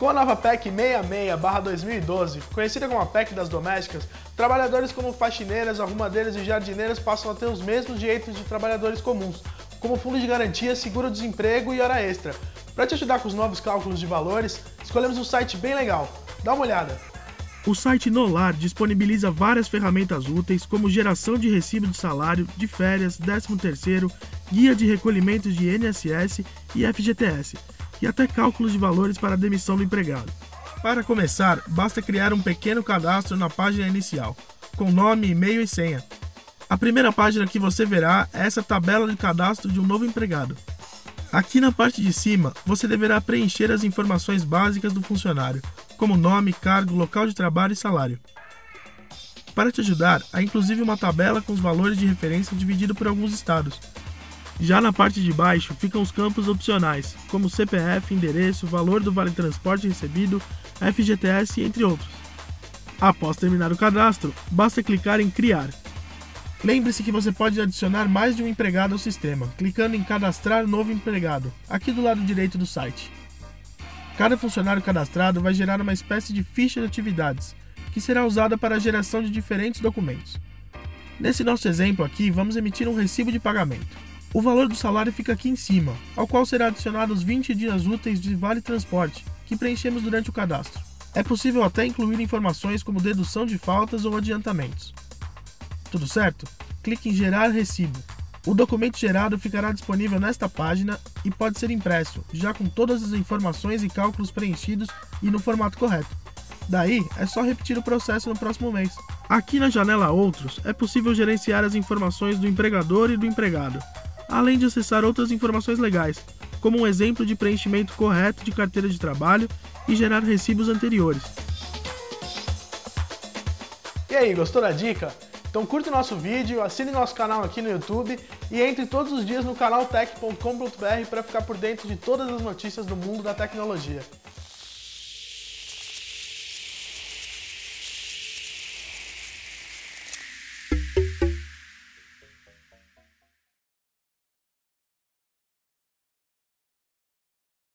Com a nova PEC 66-2012, conhecida como a PEC das domésticas, trabalhadores como faxineiras, arrumadeiras e jardineiras passam a ter os mesmos direitos de trabalhadores comuns, como fundo de garantia, seguro-desemprego e hora extra. Para te ajudar com os novos cálculos de valores, escolhemos um site bem legal. Dá uma olhada. O site Nolar disponibiliza várias ferramentas úteis, como geração de recibo de salário, de férias, 13º, guia de recolhimentos de INSS e FGTS e até cálculos de valores para a demissão do empregado. Para começar, basta criar um pequeno cadastro na página inicial, com nome, e-mail e senha. A primeira página que você verá é essa tabela de cadastro de um novo empregado. Aqui na parte de cima, você deverá preencher as informações básicas do funcionário, como nome, cargo, local de trabalho e salário. Para te ajudar, há inclusive uma tabela com os valores de referência dividido por alguns estados, já na parte de baixo ficam os campos opcionais, como CPF, endereço, valor do vale transporte recebido, FGTS, entre outros. Após terminar o cadastro, basta clicar em Criar. Lembre-se que você pode adicionar mais de um empregado ao sistema, clicando em Cadastrar novo empregado, aqui do lado direito do site. Cada funcionário cadastrado vai gerar uma espécie de ficha de atividades, que será usada para a geração de diferentes documentos. Nesse nosso exemplo aqui, vamos emitir um recibo de pagamento. O valor do salário fica aqui em cima, ao qual será adicionado os 20 dias úteis de vale transporte, que preenchemos durante o cadastro. É possível até incluir informações como dedução de faltas ou adiantamentos. Tudo certo? Clique em Gerar recibo. O documento gerado ficará disponível nesta página e pode ser impresso, já com todas as informações e cálculos preenchidos e no formato correto. Daí, é só repetir o processo no próximo mês. Aqui na janela Outros, é possível gerenciar as informações do empregador e do empregado, além de acessar outras informações legais, como um exemplo de preenchimento correto de carteira de trabalho e gerar recibos anteriores. E aí, gostou da dica? Então curte nosso vídeo, assine nosso canal aqui no YouTube e entre todos os dias no canal tech.com.br para ficar por dentro de todas as notícias do mundo da tecnologia.